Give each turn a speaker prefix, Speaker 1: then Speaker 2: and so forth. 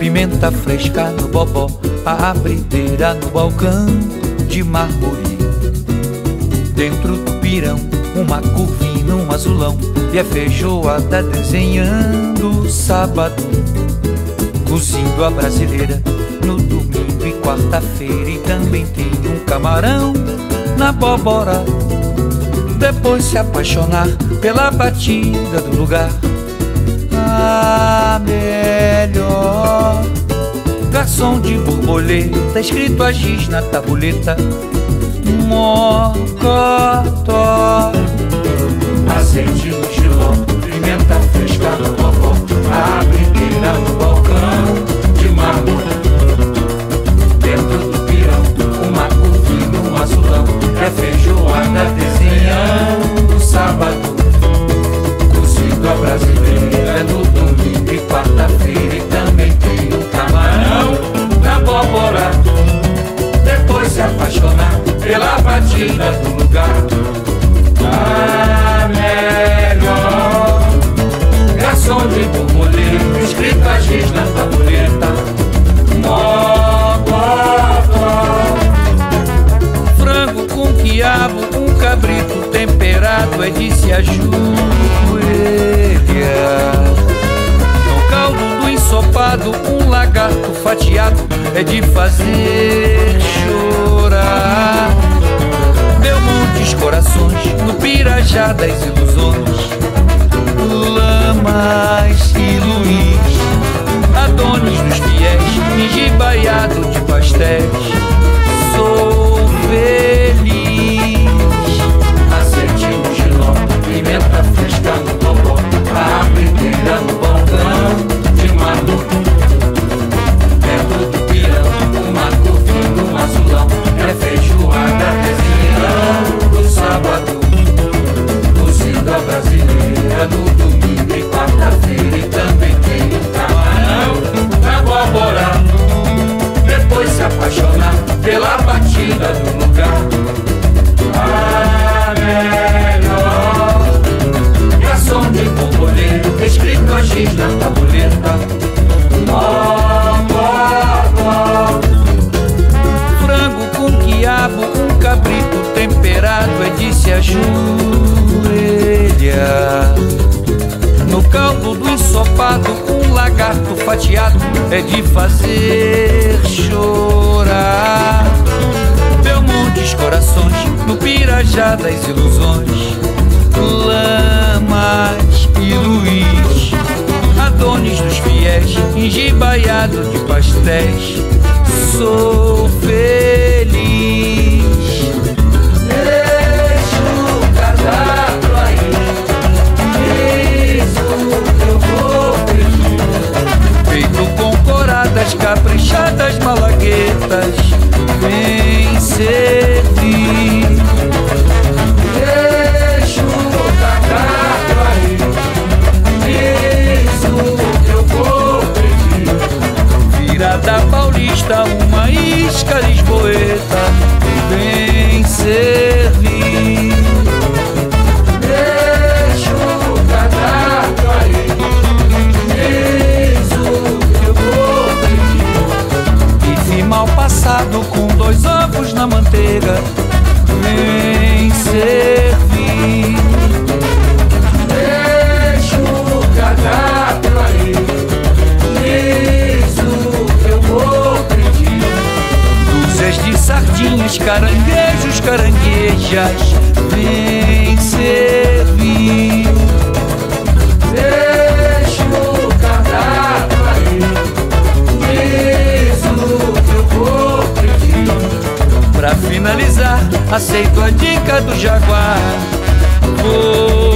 Speaker 1: pimenta fresca no bobó, a abrideira no balcão de mármore. Dentro do pirão, uma curvina, um azulão e a feijoada desenhando sábado. Cozindo a brasileira no domingo e quarta-feira e também tem um camarão na abóbora. Depois se apaixonar pela batida do lugar. Melhor. Garçom de borboleta, escrito a giz na tabuleta. Mocotó,
Speaker 2: azeite no giló, se
Speaker 1: ajoelhar. No caldo do ensopado, um lagarto fatiado é de fazer chorar. Meu montes corações no pirajá das ilusões,
Speaker 2: no domingo e quarta-feira e também tem um camarão na abóbora. Depois se apaixonar pela batida do lugar. A melhor garçom de borboleta, escrito a giz na tabuleta. Mocotó,
Speaker 1: Frango com quiabo, um cabrito temperado é de se ajoelhar. No caldo do ensopado, um lagarto fatiado é de fazer chorar. Belmontes corações, no pirajá das ilusões. Lamas e Luiz, Adonis dos fiéis, engibaiado de pastéis. Sou Servir
Speaker 2: Deixa o cadastro aí. Isso que eu vou pedir.
Speaker 1: Virada paulista, uma isca lisboeta sardinhas, caranguejos, caranguejas Vem servir
Speaker 2: Deixa o cadastro aí. Isso que eu vou pedir.
Speaker 1: Pra finalizar, aceito a dica do Jaguar. Vou